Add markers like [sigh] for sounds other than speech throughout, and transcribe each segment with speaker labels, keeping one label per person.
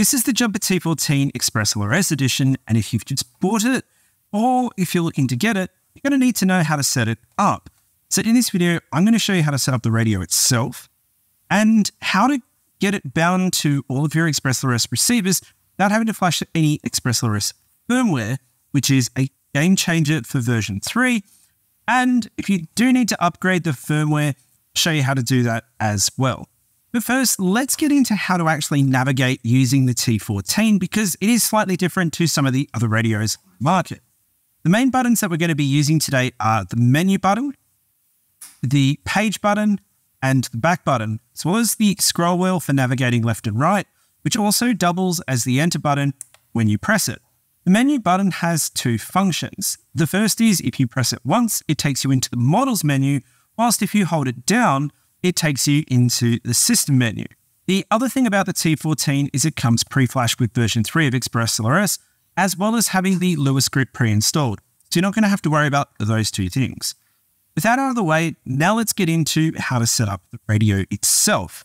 Speaker 1: This is the Jumper T14 Express LRS edition, and if you've just bought it, or if you're looking to get it, you're going to need to know how to set it up. So in this video, I'm going to show you how to set up the radio itself and how to get it bound to all of your Express LRS receivers without having to flash any Express LRS firmware, which is a game changer for version 3. And if you do need to upgrade the firmware, show you how to do that as well. But first, let's get into how to actually navigate using the T14 because it is slightly different to some of the other radios market. The main buttons that we're going to be using today are the menu button, the page button, and the back button, as well as the scroll wheel for navigating left and right, which also doubles as the enter button when you press it. The menu button has two functions. The first is if you press it once, it takes you into the models menu, whilst if you hold it down, it takes you into the system menu. The other thing about the T14 is it comes pre-flashed with version 3 of Express LRS, as well as having the Lua script pre-installed. So you're not going to have to worry about those two things. With that out of the way, now let's get into how to set up the radio itself.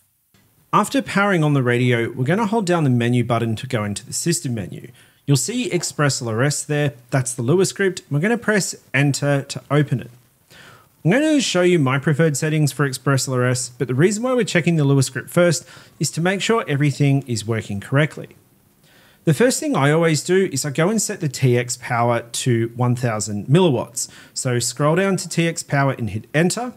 Speaker 1: After powering on the radio, we're going to hold down the menu button to go into the system menu. You'll see Express LRS there, that's the Lua script. We're going to press enter to open it. I'm going to show you my preferred settings for Express LRS, but the reason why we're checking the Lua script first is to make sure everything is working correctly. The first thing I always do is I go and set the TX power to 1000 milliwatts. So scroll down to TX power and hit enter.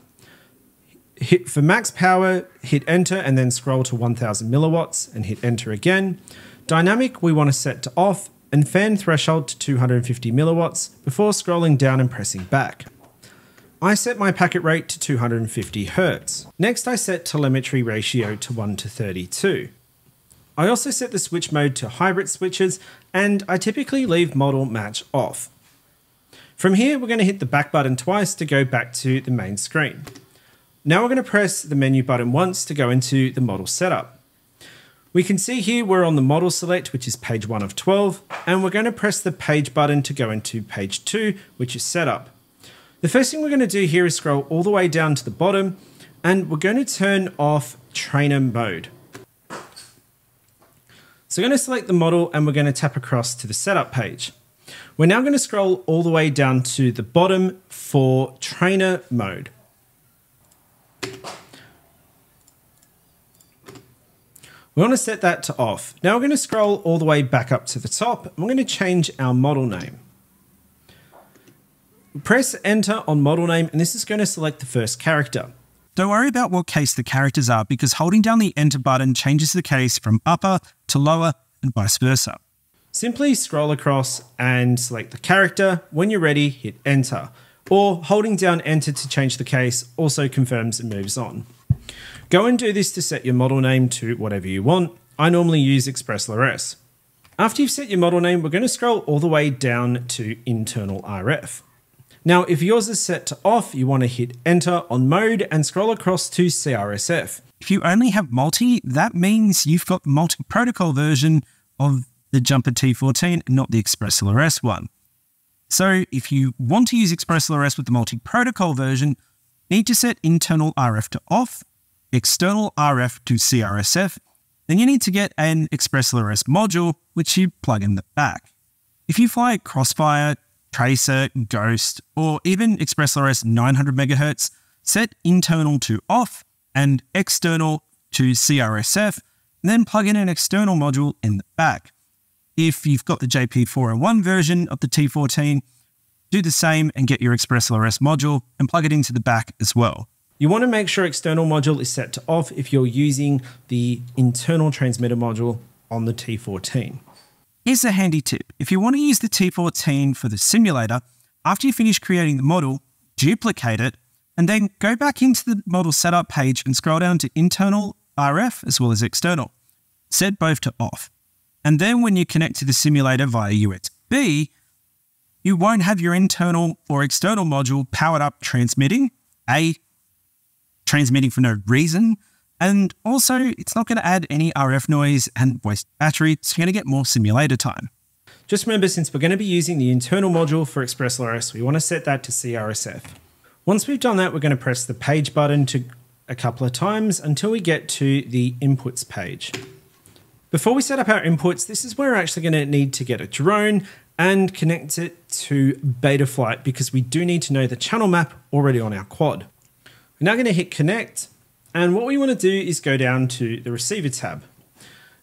Speaker 1: Hit for max power, hit enter and then scroll to 1000 milliwatts and hit enter again. Dynamic we want to set to off and fan threshold to 250 milliwatts before scrolling down and pressing back. I set my packet rate to 250 Hz. Next I set telemetry ratio to 1 to 32. I also set the switch mode to hybrid switches and I typically leave model match off. From here we're going to hit the back button twice to go back to the main screen. Now we're going to press the menu button once to go into the model setup. We can see here we're on the model select, which is page 1 of 12, and we're going to press the page button to go into page 2, which is setup. The first thing we're going to do here is scroll all the way down to the bottom and we're going to turn off trainer mode. So we're going to select the model and we're going to tap across to the setup page. We're now going to scroll all the way down to the bottom for trainer mode. We want to set that to off. Now we're going to scroll all the way back up to the top and we're going to change our model name. Press enter on model name and this is going to select the first character. Don't worry about what case the characters are because holding down the enter button changes the case from upper to lower and vice versa. Simply scroll across and select the character. When you're ready, hit enter. Or holding down enter to change the case also confirms and moves on. Go and do this to set your model name to whatever you want. I normally use Express LRS. After you've set your model name, we're going to scroll all the way down to internal RF. Now, if yours is set to off, you want to hit enter on mode and scroll across to CRSF. If you only have multi, that means you've got multi-protocol version of the Jumper T14, not the Express LRS one. So if you want to use Express LRS with the multi-protocol version, need to set internal RF to off, external RF to CRSF, then you need to get an Express LRS module, which you plug in the back. If you fly Crossfire, Tracer, Ghost, or even ExpressLRS 900 MHz, set internal to off and external to CRSF, then plug in an external module in the back. If you've got the JP4IN1 version of the T14, do the same and get your ExpressLRS module and plug it into the back as well. You want to make sure external module is set to off if you're using the internal transmitter module on the T14. Here's a handy tip. If you want to use the T14 for the simulator, after you finish creating the model, duplicate it, and then go back into the model setup page and scroll down to internal RF as well as external. Set both to off. And then when you connect to the simulator via USB, you won't have your internal or external module powered up transmitting, A, transmitting for no reason, and also, it's not going to add any RF noise and waste battery, so you're going to get more simulator time. Just remember, since we're going to be using the internal module for ExpressLRS, we want to set that to CRSF. Once we've done that, we're going to press the page button to a couple of times until we get to the inputs page. Before we set up our inputs, this is where we're actually going to need to get a drone and connect it to Betaflight because we do need to know the channel map already on our quad. We're now going to hit connect and what we want to do is go down to the receiver tab.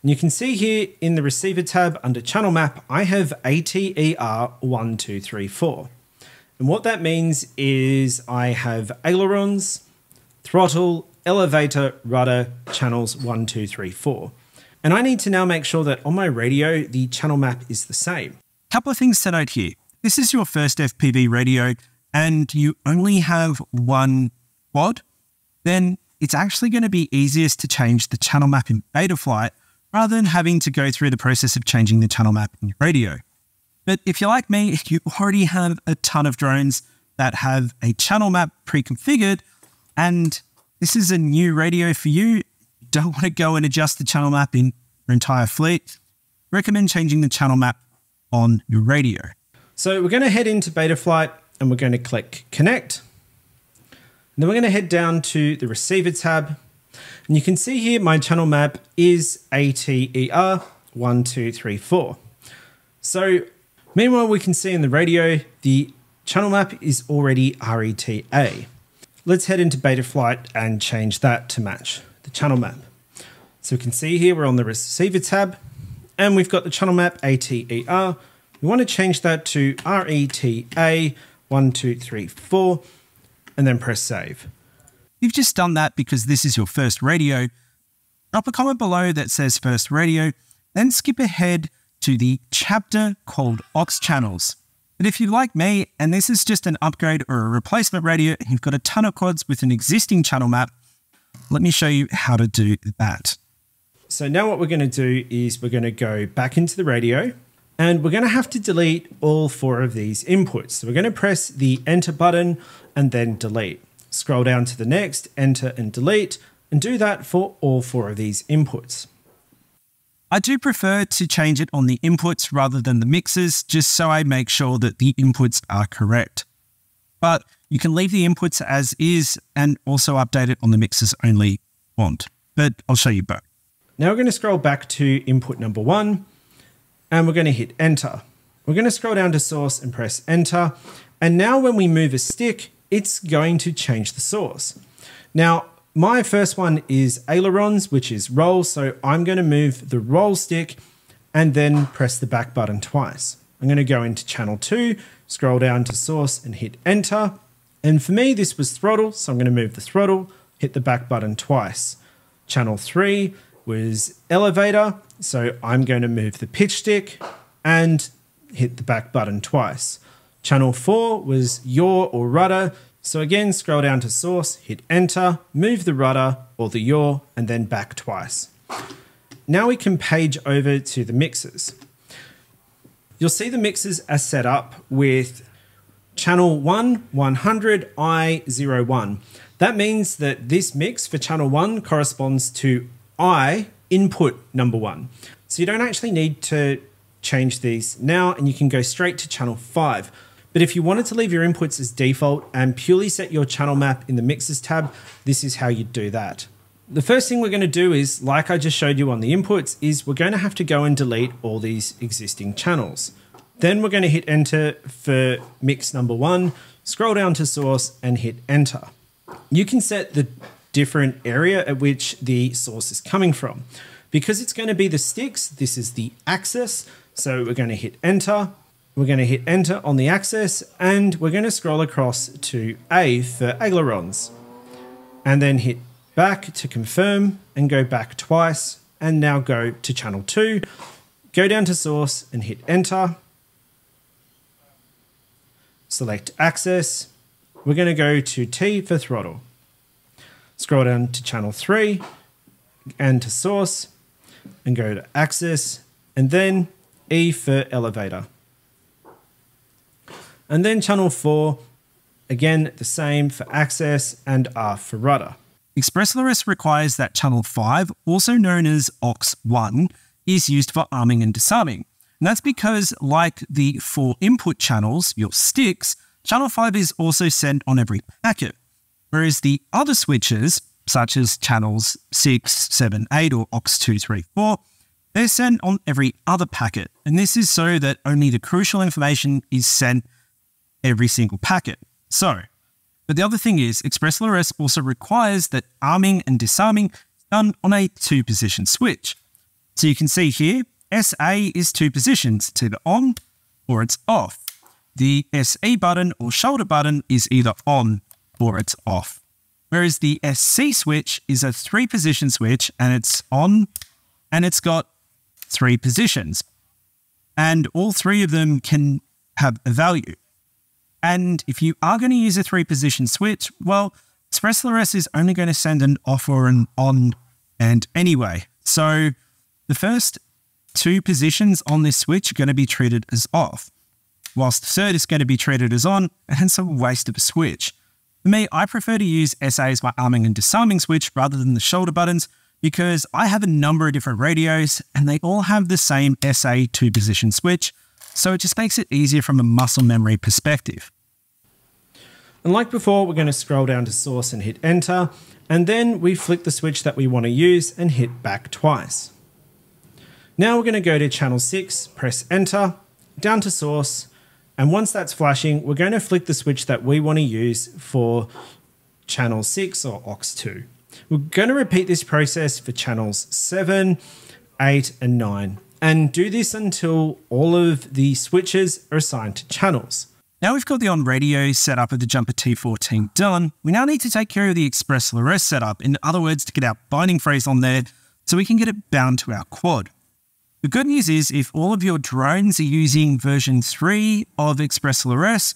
Speaker 1: And you can see here in the receiver tab under channel map, I have ATER1234. And what that means is I have ailerons, throttle, elevator, rudder, channels 1, 2, 3, 4. And I need to now make sure that on my radio, the channel map is the same. Couple of things to note here. This is your first FPV radio and you only have one quad, then it's actually going to be easiest to change the channel map in Betaflight rather than having to go through the process of changing the channel map in your radio. But if you're like me, [laughs] you already have a ton of drones that have a channel map pre-configured and this is a new radio for you, don't want to go and adjust the channel map in your entire fleet, recommend changing the channel map on your radio. So we're going to head into Betaflight and we're going to click connect. And then we're going to head down to the receiver tab. And you can see here my channel map is ATER1234. So meanwhile, we can see in the radio, the channel map is already RETA. Let's head into Betaflight and change that to match the channel map. So we can see here we're on the receiver tab and we've got the channel map ATER. We want to change that to RETA 1234 and then press save. You've just done that because this is your first radio. Drop a comment below that says first radio, then skip ahead to the chapter called aux channels. But if you like me, and this is just an upgrade or a replacement radio, and you've got a ton of quads with an existing channel map, let me show you how to do that. So now what we're going to do is we're going to go back into the radio and we're going to have to delete all four of these inputs. So we're going to press the enter button and then delete. Scroll down to the next, enter and delete, and do that for all four of these inputs. I do prefer to change it on the inputs rather than the mixes, just so I make sure that the inputs are correct. But you can leave the inputs as is and also update it on the mixes only want. But I'll show you both. Now we're going to scroll back to input number one and we're going to hit enter. We're going to scroll down to source and press enter. And now when we move a stick, it's going to change the source. Now, my first one is ailerons, which is roll. So I'm going to move the roll stick and then press the back button twice. I'm going to go into channel two, scroll down to source and hit enter. And for me, this was throttle. So I'm going to move the throttle, hit the back button twice. Channel three was elevator. So I'm going to move the pitch stick and hit the back button twice. Channel 4 was yaw or rudder. So again, scroll down to source, hit enter, move the rudder or the yaw, and then back twice. Now we can page over to the mixes. You'll see the mixes are set up with channel 1, 100, I01. That means that this mix for channel 1 corresponds to I input number one. So you don't actually need to change these now and you can go straight to channel five. But if you wanted to leave your inputs as default and purely set your channel map in the mixes tab, this is how you do that. The first thing we're going to do is, like I just showed you on the inputs, is we're going to have to go and delete all these existing channels. Then we're going to hit enter for mix number one, scroll down to source and hit enter. You can set the different area at which the source is coming from. Because it's going to be the sticks, this is the axis. So we're going to hit enter. We're going to hit enter on the axis and we're going to scroll across to A for ailerons. And then hit back to confirm and go back twice and now go to channel 2. Go down to source and hit enter. Select axis. We're going to go to T for throttle. Scroll down to channel 3 and to source and go to axis and then E for elevator. And then channel 4, again the same for access and R for rudder. ExpressLRS requires that channel 5, also known as AUX1, is used for arming and disarming. And that's because, like the four input channels, your sticks, channel 5 is also sent on every packet. Whereas the other switches, such as channels 6, 7, 8, or AUX234, they're sent on every other packet. And this is so that only the crucial information is sent every single packet. So, but the other thing is, ExpressLRS also requires that arming and disarming is done on a two position switch. So you can see here, SA is two positions, it's either on or it's off. The SE button or shoulder button is either on or it's off. Whereas the SC switch is a three position switch and it's on and it's got three positions. And all three of them can have a value. And if you are going to use a three position switch, well, ExpressLRS is only going to send an off or an on and anyway. So the first two positions on this switch are going to be treated as off, whilst the third is going to be treated as on, and it's a waste of a switch. For me, I prefer to use SA as my arming and disarming switch rather than the shoulder buttons because I have a number of different radios and they all have the same SA two position switch, so it just makes it easier from a muscle memory perspective.
Speaker 2: And like before, we're going to scroll down to source and hit enter, and then we flick the switch that we want to use and hit back twice. Now we're going to go to channel 6, press enter, down to source, and once that's flashing, we're going to flick the switch that we want to use for channel 6 or aux2. We're going to repeat this process for channels 7, 8, and 9, and do this until all of the switches are assigned to channels.
Speaker 1: Now we've got the on radio setup of the Jumper T14 done, we now need to take care of the ExpressLRS setup, in other words, to get our binding phrase on there so we can get it bound to our quad. The good news is if all of your drones are using version 3 of ExpressLRS,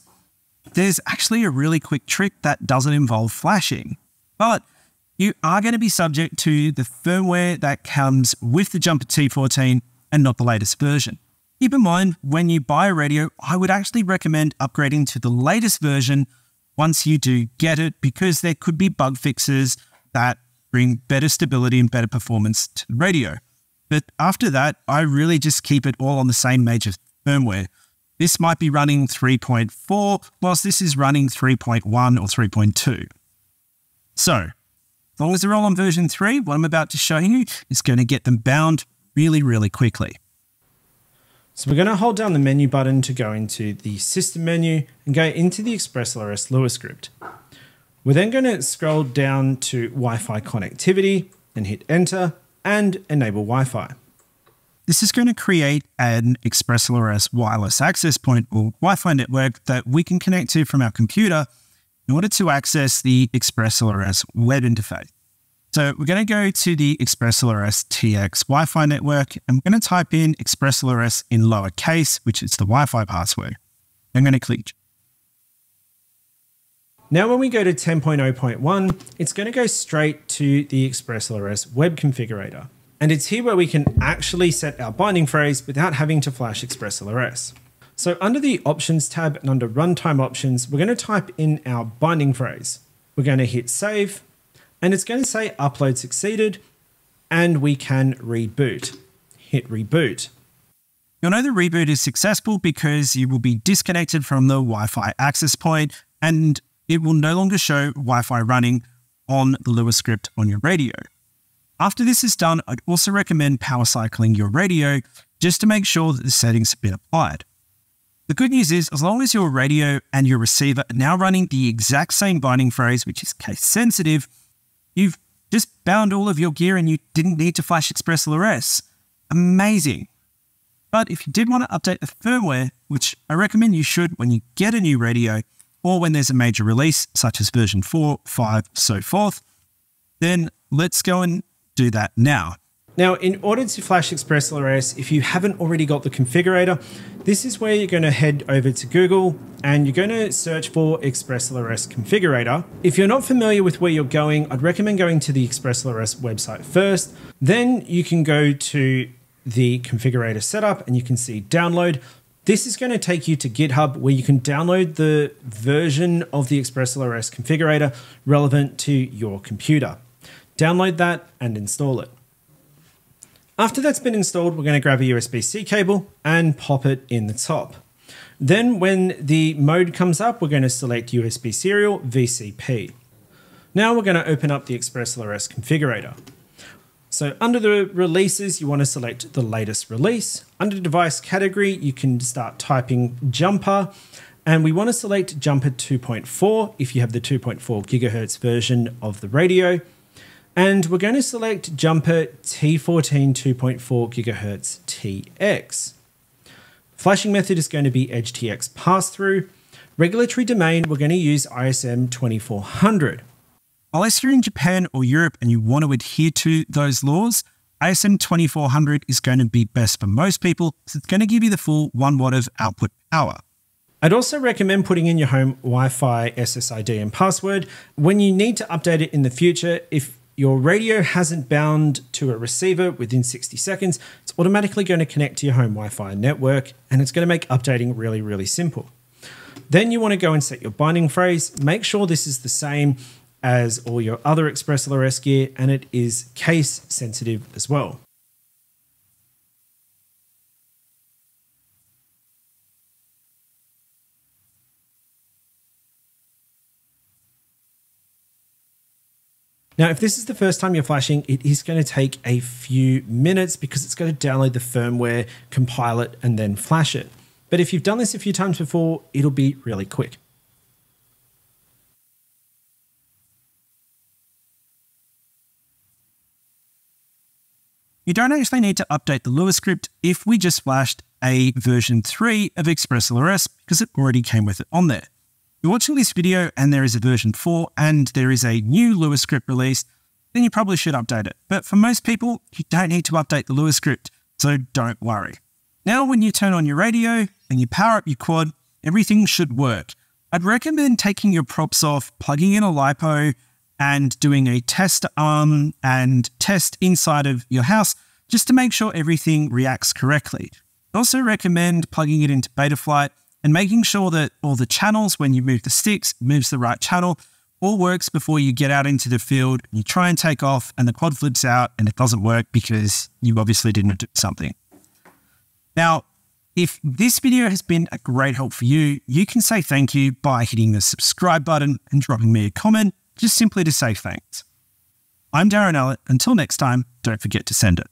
Speaker 1: there's actually a really quick trick that doesn't involve flashing. But you are going to be subject to the firmware that comes with the Jumper T14 and not the latest version. Keep in mind, when you buy a radio, I would actually recommend upgrading to the latest version once you do get it, because there could be bug fixes that bring better stability and better performance to the radio. But after that, I really just keep it all on the same major firmware. This might be running 3.4, whilst this is running 3.1 or 3.2. So, as long as they're all on version 3, what I'm about to show you is going to get them bound really, really quickly.
Speaker 2: So we're going to hold down the menu button to go into the system menu and go into the ExpressLRS Lua script. We're then going to scroll down to Wi-Fi connectivity and hit enter and enable Wi-Fi.
Speaker 1: This is going to create an ExpressLRS wireless access point or Wi-Fi network that we can connect to from our computer in order to access the ExpressLRS web interface. So we're going to go to the ExpressLRS TX Wi-Fi network and we're going to type in ExpressLRS in lowercase, which is the Wi-Fi password. I'm going to click.
Speaker 2: Now when we go to 10.0.1, it's going to go straight to the ExpressLRS web configurator. And it's here where we can actually set our binding phrase without having to flash ExpressLRS. So under the Options tab and under Runtime Options, we're going to type in our binding phrase. We're going to hit Save, and it's going to say upload succeeded and we can reboot. Hit reboot.
Speaker 1: You'll know the reboot is successful because you will be disconnected from the Wi-Fi access point and it will no longer show Wi-Fi running on the Lua script on your radio. After this is done, I'd also recommend power cycling your radio just to make sure that the settings have been applied. The good news is, as long as your radio and your receiver are now running the exact same binding phrase, which is case sensitive, You've just bound all of your gear and you didn't need to flash ExpressLRS. Amazing. But if you did want to update the firmware, which I recommend you should when you get a new radio or when there's a major release, such as version 4, 5, so forth, then let's go and do that now.
Speaker 2: Now, in order to flash ExpressLRS, if you haven't already got the configurator, this is where you're going to head over to Google and you're going to search for ExpressLRS configurator. If you're not familiar with where you're going, I'd recommend going to the ExpressLRS website first. Then you can go to the configurator setup and you can see download. This is going to take you to GitHub where you can download the version of the ExpressLRS configurator relevant to your computer. Download that and install it. After that's been installed, we're going to grab a USB-C cable and pop it in the top. Then when the mode comes up, we're going to select USB serial VCP. Now we're going to open up the ExpressLRS configurator. So under the releases, you want to select the latest release. Under device category, you can start typing jumper. And we want to select jumper 2.4 if you have the 2.4 gigahertz version of the radio. And we're going to select jumper T14 2.4 gigahertz TX. Flashing method is going to be EdgeTX pass-through. Regulatory domain, we're going to use ISM 2400.
Speaker 1: Unless you're in Japan or Europe and you want to adhere to those laws, ISM 2400 is going to be best for most people, so it's going to give you the full 1 watt of output power.
Speaker 2: I'd also recommend putting in your home Wi Fi SSID and password. When you need to update it in the future, if your radio hasn't bound to a receiver within 60 seconds, it's automatically going to connect to your home Wi Fi network and it's going to make updating really, really simple. Then you want to go and set your binding phrase. Make sure this is the same as all your other Express LRS gear and it is case sensitive as well. Now, if this is the first time you're flashing, it is going to take a few minutes because it's going to download the firmware, compile it, and then flash it. But if you've done this a few times before, it'll be really quick.
Speaker 1: You don't actually need to update the Lua script if we just flashed a version 3 of Express LRS because it already came with it on there you're watching this video and there is a version 4 and there is a new Lua script released, then you probably should update it. But for most people, you don't need to update the Lua script, so don't worry. Now, when you turn on your radio and you power up your quad, everything should work. I'd recommend taking your props off, plugging in a LiPo, and doing a test arm and test inside of your house just to make sure everything reacts correctly. I also recommend plugging it into Betaflight and making sure that all the channels, when you move the sticks, moves the right channel, all works before you get out into the field. You try and take off, and the quad flips out, and it doesn't work because you obviously didn't do something. Now, if this video has been a great help for you, you can say thank you by hitting the subscribe button and dropping me a comment, just simply to say thanks. I'm Darren Allatt. Until next time, don't forget to send it.